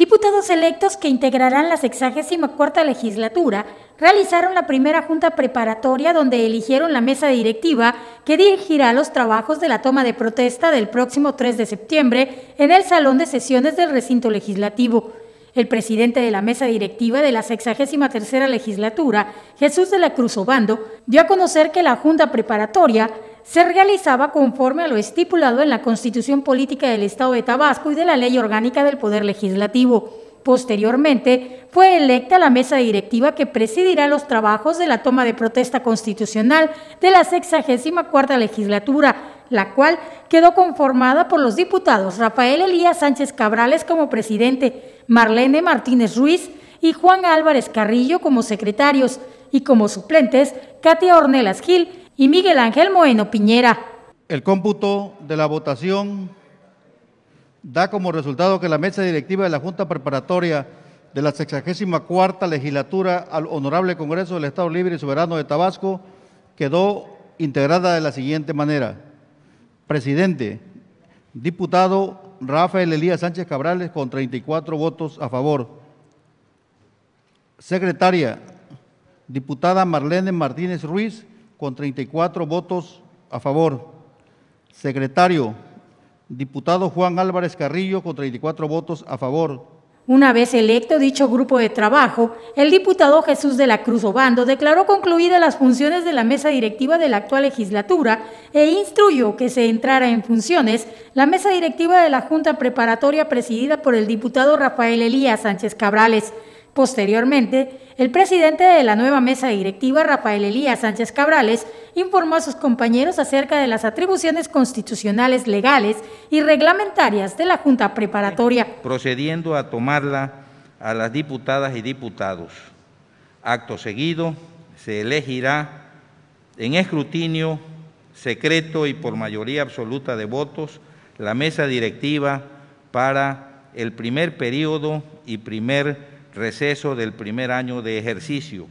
Diputados electos que integrarán la 64 legislatura realizaron la primera junta preparatoria donde eligieron la mesa directiva que dirigirá los trabajos de la toma de protesta del próximo 3 de septiembre en el Salón de Sesiones del Recinto Legislativo. El presidente de la mesa directiva de la 63 legislatura, Jesús de la Cruz Obando, dio a conocer que la junta preparatoria se realizaba conforme a lo estipulado en la Constitución Política del Estado de Tabasco y de la Ley Orgánica del Poder Legislativo. Posteriormente, fue electa la mesa directiva que presidirá los trabajos de la toma de protesta constitucional de la 64 legislatura, la cual quedó conformada por los diputados Rafael Elías Sánchez Cabrales como presidente, Marlene Martínez Ruiz y Juan Álvarez Carrillo como secretarios, y como suplentes Katia Ornelas Gil y Miguel Ángel Moeno Piñera. El cómputo de la votación da como resultado que la mesa directiva de la Junta Preparatoria de la 64 legislatura al Honorable Congreso del Estado Libre y Soberano de Tabasco quedó integrada de la siguiente manera. Presidente, diputado Rafael Elías Sánchez Cabrales con 34 votos a favor. Secretaria, diputada Marlene Martínez Ruiz con 34 votos a favor. Secretario, diputado Juan Álvarez Carrillo con 34 votos a favor. Una vez electo dicho grupo de trabajo, el diputado Jesús de la Cruz Obando declaró concluidas las funciones de la mesa directiva de la actual legislatura e instruyó que se entrara en funciones la mesa directiva de la Junta Preparatoria presidida por el diputado Rafael Elías Sánchez Cabrales. Posteriormente, el presidente de la nueva mesa directiva, Rafael Elías Sánchez Cabrales, informó a sus compañeros acerca de las atribuciones constitucionales legales y reglamentarias de la Junta Preparatoria. Procediendo a tomarla a las diputadas y diputados. Acto seguido, se elegirá en escrutinio secreto y por mayoría absoluta de votos la mesa directiva para el primer periodo y primer receso del primer año de ejercicio,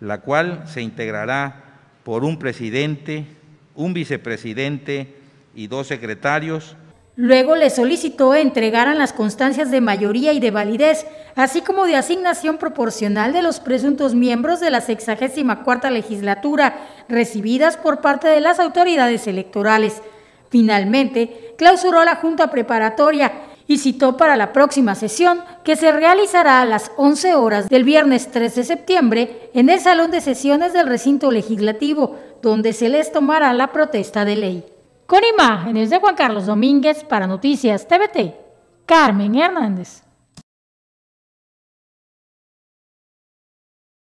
la cual se integrará por un presidente, un vicepresidente y dos secretarios. Luego le solicitó entregaran las constancias de mayoría y de validez, así como de asignación proporcional de los presuntos miembros de la 64 legislatura, recibidas por parte de las autoridades electorales. Finalmente, clausuró la Junta Preparatoria y citó para la próxima sesión que se realizará a las 11 horas del viernes 3 de septiembre en el Salón de Sesiones del Recinto Legislativo, donde se les tomará la protesta de ley. Con imágenes de Juan Carlos Domínguez para Noticias TVT, Carmen Hernández.